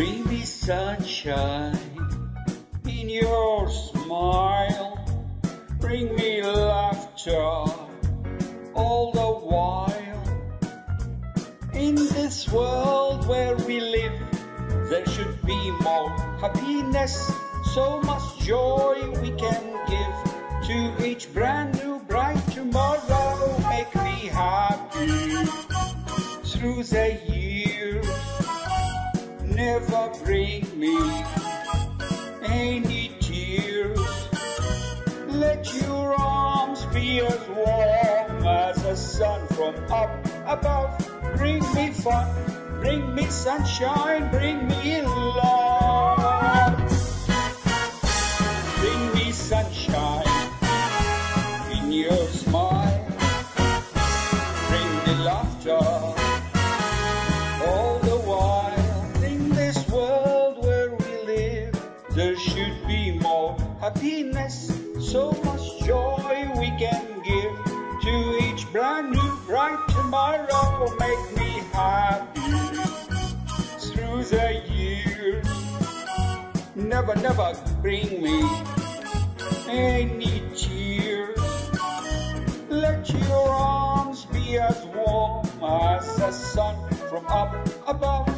Bring me sunshine in your smile. Bring me laughter all the while. In this world where we live, there should be more happiness, so much joy we can give to each brand new bright tomorrow. Make me happy through the years. Never bring me any tears. Let your arms be as warm as the sun from up above. Bring me fun, bring me sunshine, bring me love. Happiness, so much joy we can give to each brand new bright tomorrow. will Make me happy through the years. Never, never bring me any tears. Let your arms be as warm as the sun from up above.